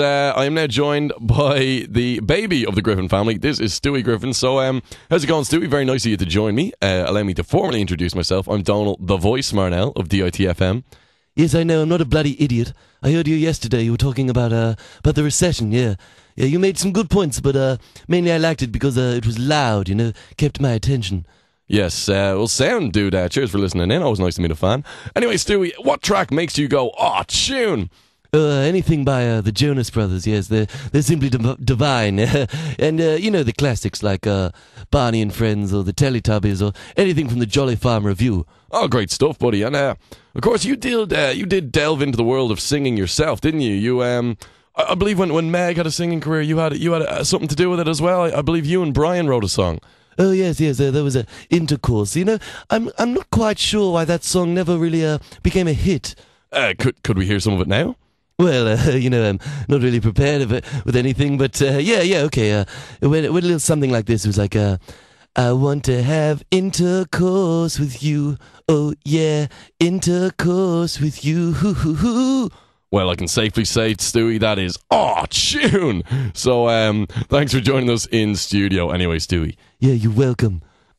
Uh, I am now joined by the baby of the Griffin family. This is Stewie Griffin. So, um, how's it going, Stewie? Very nice of you to join me. Uh, allow me to formally introduce myself. I'm Domhnall, the voice Marnell of DITFM. Yes, I know. I'm not a bloody idiot. I heard you yesterday. You were talking about uh about the recession. Yeah, yeah. You made some good points, but uh mainly I liked it because uh it was loud. You know, kept my attention. Yes, uh, well, sound, dude. Uh, cheers for listening in. Always nice to meet a fan. Anyway, Stewie, what track makes you go, oh, tune? Uh, anything by uh, the Jonas Brothers, yes, they're they're simply div- divine, and uh, you know the classics like uh, Barney and Friends or the Teletubbies or anything from the Jolly Farm Revue. Oh, great stuff, buddy. And uh, of course, you did uh, you did delve into the world of singing yourself, didn't you? You um, I, I believe when, when Meg had a singing career, you had you had uh, something to do with it as well. I, I believe you and Brian wrote a song. Oh yes, yes, uh, there was a intercourse. You know, I'm I'm not quite sure why that song never really uh, became a hit. Uh, could could we hear some of it now? Well, uh, you know, I'm not really prepared of with anything, but uh, yeah, yeah, okay. Uh, it went, it went a little something like this. It was like, uh, I want to have intercourse with you. Oh yeah, intercourse with you. Hoo, hoo, hoo. Well, I can safely say, Stewie, that is oh tune. So, um, thanks for joining us in studio. Anyway, Stewie. Yeah, you're welcome.